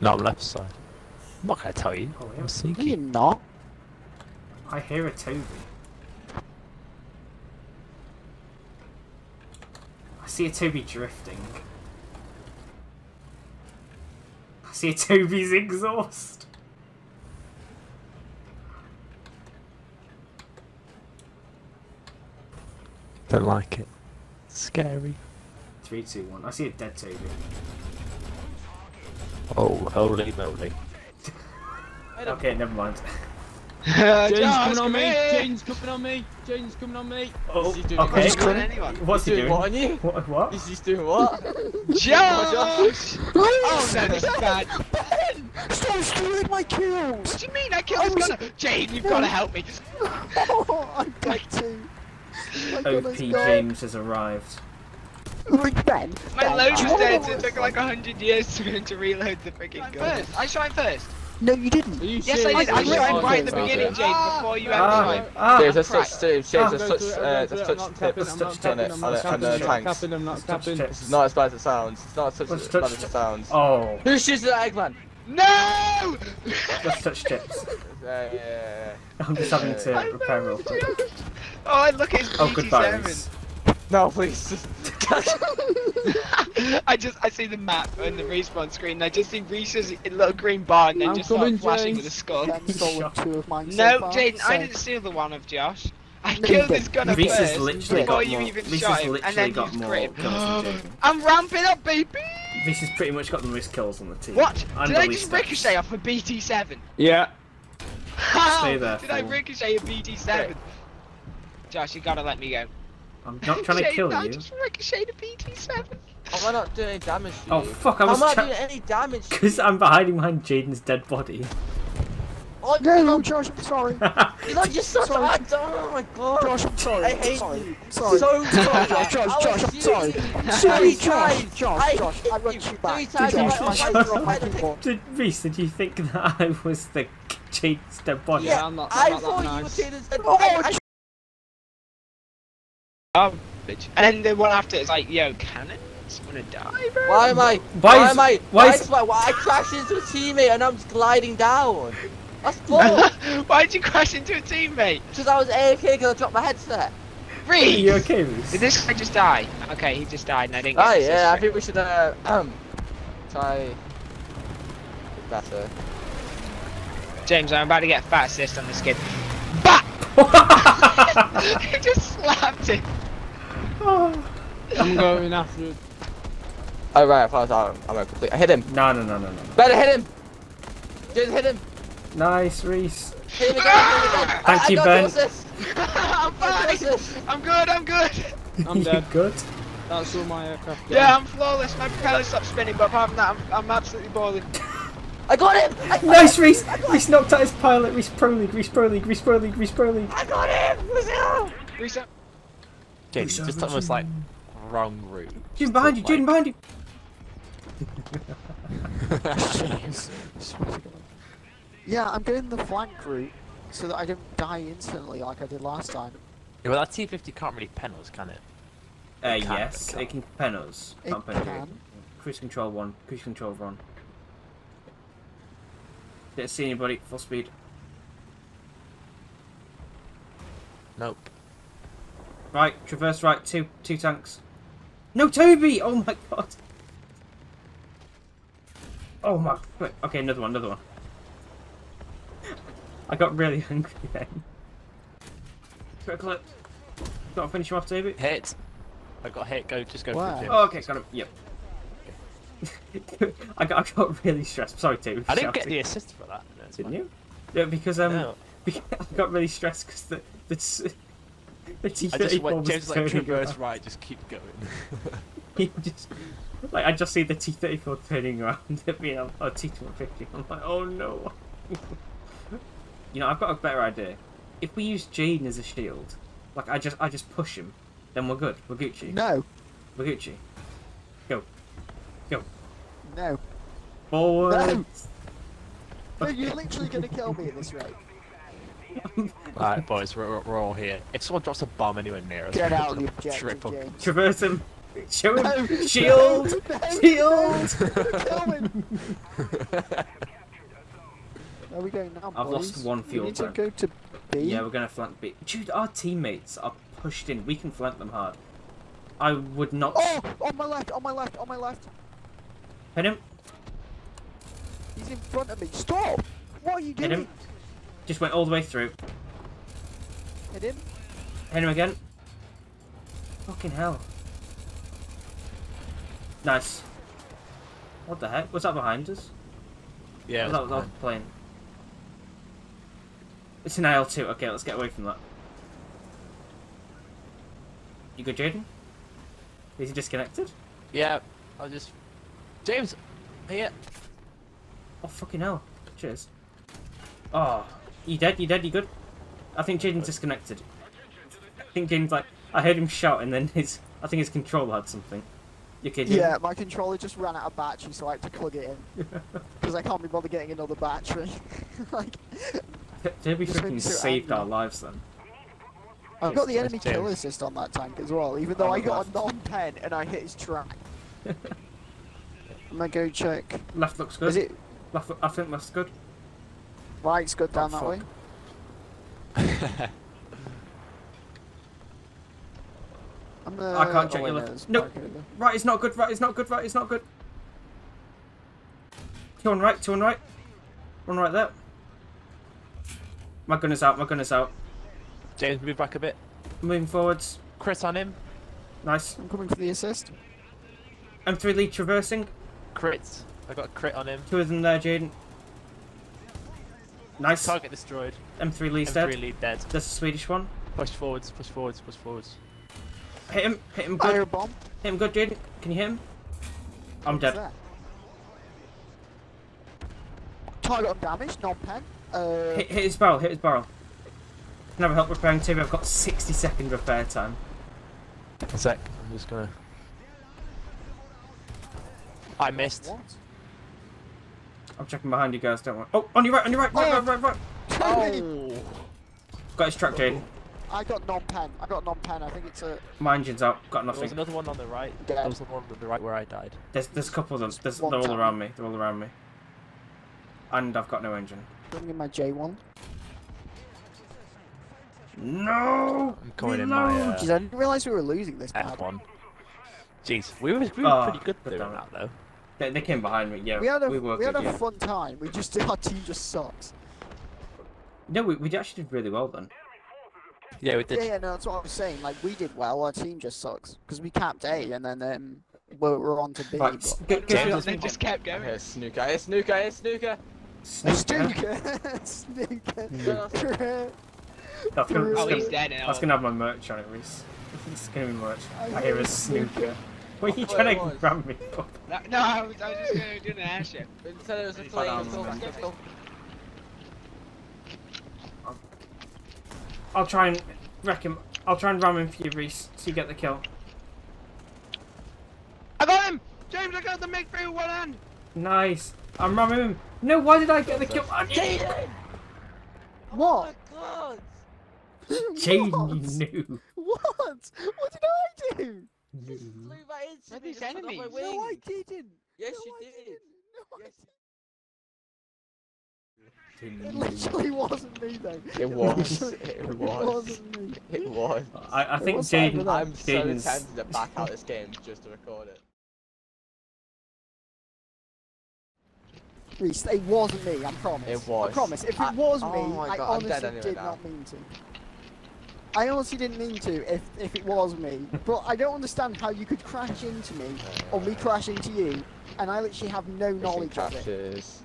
No, I'm left side. I'm not gonna tell you. Oh, yeah. I'm No, you're not. I hear a Toby. I see a Toby drifting. I see a Toby's exhaust. Don't like it. Scary. Three, two, one. I see a dead Toby. Oh, holy moly. Okay, never mind. Uh, Jane's coming on me! here. Jane's coming on me! Jane's coming on me! Oh, Is he doing okay. Just what? couldn't- What's he doing? what on you? What? What? Is he doing what? Josh! Oh no, this is bad. Stop stealing my kills! What do you mean? I killed I this gunner. Jane, you've got to help me. Oh, I'm dead too. My OP. James has arrived. Look, Ben. My Ben, load was dead, so it took like a hundred years for him to reload the freaking gun. First, I shot him first. No, you didn't. Are you Yes, I did. I serious? shot him right at the okay, beginning, okay. Jane, before you had Ah, time. ah, James, let's crap. touch, James, Ah. James, I'm let's going touch, to it, uh, I'm let's going to it, touch I'm not tapping, tips I'm not tips. tapping, on I'm it, not on tapping, the tanks. tapping, I'm not Let's touch tapping. tips. It's not as bad as it sounds. It's not as, Let's as touch- bad as it sounds. Oh, Who shoots the Eggman? No! let's touch tips. Yeah, yeah, yeah, I'm just having to I repair real quick. Oh, I look at his Oh, goodbye. BT7. Rhys. yeah. No, please. I just I see the map and the respawn screen. And I just see Rhys's little green bar and then I'm just start coming, flashing James. with a skull. Ben stolen two of mine so No, far, Jaydon, I didn't steal the one of Josh. I killed this didn't. gunner Rhys first literally before got you more. even Rhys shot has him, and literally then got you more crit. kills than Jaydon. I'm ramping up, baby. Rhys has pretty much got the most kills on the team. What? And Did the I least just deaths. ricochet off a BT7? Yeah. How Stay there, did I ricochet a BT7? Josh, you gotta let me go. I'm not trying to kill you. ricocheted a BT7. Am I not doing any damage to oh, you? Oh fuck! I I'm was not doing any damage to because I'm hiding behind Jaydon's dead body. Oh, No, Josh, I'm sorry. you know, you're such Sorry. a... Oh my god. Josh, I'm sorry. I hate sorry. you. Sorry. So sorry. Josh, Josh, I Josh, was I'm sorry. sorry, Josh. Josh, I Josh, I hit you you back. three times. Josh, I my was hands like, are on my I think- keyboard. Did Rhys? Did you think that I was the Jaydon's dead body? Yeah, I'm not- I not that thought you were nice. saying this. I- Oh, bitch. And then the one after is like, yo, cannons? Wanna die, bro? Why am I? Why Why is- am I? why Why is- is my? Why I crashed into a teammate and I'm just gliding down? That's bull. Why'd you crash into a teammate? Because I was AFK because I dropped my headset. Are Rhys! you okay, Rhys? Did this guy just die? Okay, he just died and I didn't get Oh yeah, I think we should uh, um try better. James, I'm about to get a fat assist on this kid. Bah! he just slapped him. I'm going after it. Oh right, I thought I was I'm gonna complete. I hit him. No, no, no, no, no. Better hit him. Just hit him. Nice, Rhys. Hit him again. Hit. Thank I, you, I Ben. I'm I got two fine. I'm good, I'm good. I'm dead. good? That's all my aircraft. Yeah, I'm flawless. My propeller stopped spinning, but apart from that, I'm, I'm absolutely balling. I got him. I, Nice, Rhys. Rhys knocked out his pilot. Rhys Pro League. Rhys Pro League. Rhys Pro League. Rhys Pro League. I got him. Let's go. Reset. Jaydon, just almost like wrong route. Jaydon behind you. Jaydon behind you. Jeez. Swear to God. Yeah, I'm going the flank route so that I don't die instantly like I did last time. Yeah, well, that T50 can't really pen us, can it? Uh, It can, yes, it can. it can pen us. It Can't pen can. Cruise control one. Cruise control run. Didn't see anybody. Full speed. Nope. Right, traverse right. Two, two tanks. No, Toby! Oh my god. Oh my. Wait, okay, another one. Another one. I got really hungry then. Quick clip. Got to finish him off, Toby. Hit. I got hit. Go, just go Wow. for it, James. Oh, okay, got him. Yep. I got, I got really stressed. Sorry, Toby. for I didn't get the assist for that. No, Didn't fine. you? Yeah, because um, No. because I got really stressed because the the t- the T I thirty just four went, was James like turning traverse around. right, just keep going. Just like I just see the T thirty four turning around at me. I'm oh, T two fifty. I'm like, oh no. you know, I've got a better idea. If we use Jaydon as a shield, like I just I just push him, then we're good. We're Gucci. No, We're Gucci. Go. Go. no. Forward. No. No, you're literally going to kill me at this rate. Alright, boys, we're, we're all here. If someone drops a bomb anywhere near us, Get we're out of gonna the triple. James. Traverse him. Show him. No, Shield. no, no, Shield. Kill him. Where are we going now, I've boys? lost one We fuel need to go to B. Yeah, we're gonna flank B. Dude, our teammates are pushed in. We can flank them hard. I would not Oh, on my left, on my left, on my left. hit him. He's in front of me. Stop! What are you Hit doing? him. Just went all the way through. Hit him. Hit him again. Fucking hell. Nice. What the heck? Was that behind us? Yeah. It that, was that was fine. a plane. It's an IL-2. Okay, let's get away from that. You good, Jaydon? Is he disconnected? Yeah. I'll just. James. Here. Oh, fucking hell. Cheers. Oh, you dead? You dead? You good? I think Jaydon's disconnected. I think Jaydon's like... I heard him shout and then his... I think his controller had something. You okay, Jaydon? Yeah, my controller just ran out of battery, so I had to plug it in. Because I can't be bothered getting another battery. like, Toby Just made freaking saved our lives then. I've got the enemy kill assist on that tank as well, even though Oh, I got left. a non-pen and I hit his track. I'm gonna go check. Left looks good. Is it Left, I think left's good. Right's good down Oh, that fuck. way? I'm, uh, I can't check your wait, left. no, Nope. Right is not good, right is not good, right is not good. Two on right, two on right. One right there. My gun is out, my gun is out. James, move back a bit. Moving forwards. Crit on him. Nice. I'm coming for the assist. M3 lead traversing. Crits. I got a crit on him. Two of them there, Jaydon. Nice. Target destroyed. M3 lead's M3 dead. lead dead. There's a Swedish one. Push forwards, push forwards, push forwards. Hit him, hit him good. Fire good. bomb. Hit him good, Jaydon. Can you hit him? I'm What's dead. that? Target on damage, non-pen. Uh, Hit, hit his barrel, hit his barrel. Can I help repairing Toby? I've got 60 second repair time. A sec. I'm just gonna. I missed. What? I'm checking behind you guys, don't worry. Oh, on your right, on your right, right, Oh. right, right, right. Oh! Got his truck, Jaydon. I got non-pen. I got non-pen. I think it's a. My engine's out. Got There was nothing. another one on the right. Dead. There was one on the right where I died. There's, there's a couple of them. There's, they're all around me. They're all around me. And I've got no engine. Bring in my J1. No! I'm coming in my uh, Jeez, I didn't realise we were losing this bad. F1. Jeez, we were, we were Oh, pretty good God doing damn that though. They, they came behind me, yeah. We had a we were we had good, a yeah. fun time. We just our team just sucks. No, we, we actually did really well then. Yeah, we did. Yeah, yeah, no, that's what I was saying. Like we did well. Our team just sucks because we capped A and then um we're, we're on to B. Right, but- s- go, go James through is that They just kept going. hear snooker, I hear snooker, I snooker. snooker. Snooker, snooker. That's gonna, Oh, that's he's gonna, dead now. that's gonna have my merch on it, Rhys. It's gonna be merch. I I hear hear a snooker. What are you trying to what? grab me for? No, no, I was, I was just gonna do an airship. It said it was a Fine, plane. I'm Let's go, fine. let's go. I'll try and wreck him. I'll try and ram him for you, Rhys, so you get the kill. I got him! James, I got the make through one hand! Nice. I'm ramming him. No, why did I get the kill? I did. Oh what? Oh Jane, What? you knew. What? What did I do? My god! Just mm-hmm. flew right into They're me. these just took off my enemies. wings. No, I didn't. Yes, no, you I did. Didn't. No, I Yes. It literally wasn't me though. It was. literally- It It was. wasn't me. It was. I, I think was fine Jaydon. that. I'm so Jaydon's- tempted to back out this game just to record it. Rhys, it wasn't me. I promise. It was. I promise. If it I- was oh me, my I God, I'm dead honestly anyway did now. not mean to. I honestly didn't mean to. If if it was me, but I don't understand how you could crash into me or me crash into you, and I literally have no Mission knowledge of it. crashes.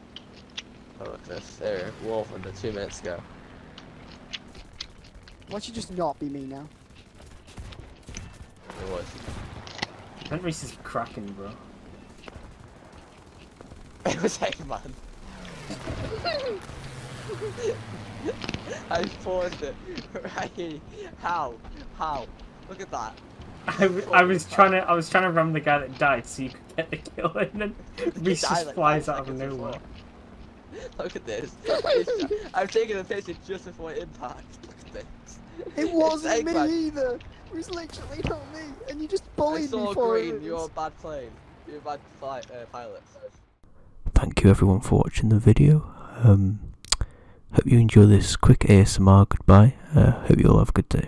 Oh, look at this. There, Wolf under two minutes ago. Why should you just not be me now? It was. I think Rhys is cracking, bro. It was Eggman. I paused it. Right. How? How? Look at that. I, I was trying to I was trying to run the guy that died so you could get the kill and then Rhys just like flies out of nowhere. Look at this. I've taken a picture just before impact. It wasn't me eggplant. either. It was literally not me, and you just bullied me for green. it. You're a bad plane. You're a bad flight, uh, pilot. Thank you everyone for watching the video. Um, Hope you enjoy this quick ASMR goodbye. Uh, hope you all have a good day.